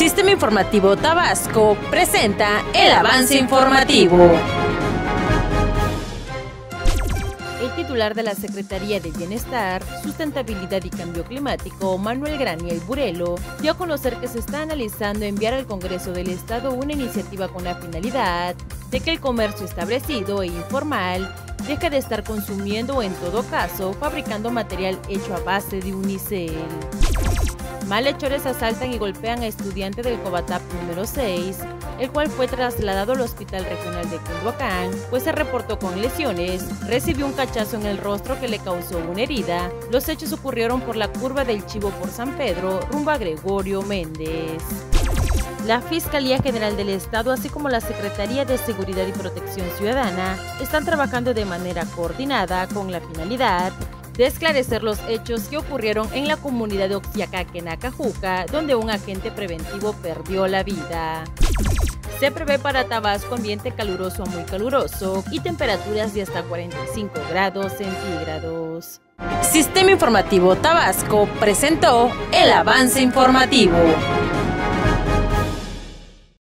Sistema Informativo Tabasco presenta el avance informativo. El titular de la Secretaría de Bienestar, Sustentabilidad y Cambio Climático, Manuel Graniel Burelo, dio a conocer que se está analizando enviar al Congreso del Estado una iniciativa con la finalidad de que el comercio establecido e informal deje de estar consumiendo o en todo caso fabricando material hecho a base de unicel. Malhechores asaltan y golpean a estudiante del Cobatap número 6, el cual fue trasladado al Hospital Regional de Cunduacán, pues se reportó con lesiones, recibió un cachazo en el rostro que le causó una herida. Los hechos ocurrieron por la curva del Chivo por San Pedro, rumbo a Gregorio Méndez. La Fiscalía General del Estado, así como la Secretaría de Seguridad y Protección Ciudadana, están trabajando de manera coordinada con la finalidad de esclarecer los hechos que ocurrieron en la comunidad de Oxiacaque, Nacajuca, donde un agente preventivo perdió la vida. Se prevé para Tabasco ambiente caluroso muy caluroso y temperaturas de hasta 45 grados centígrados. Sistema Informativo Tabasco presentó el avance informativo.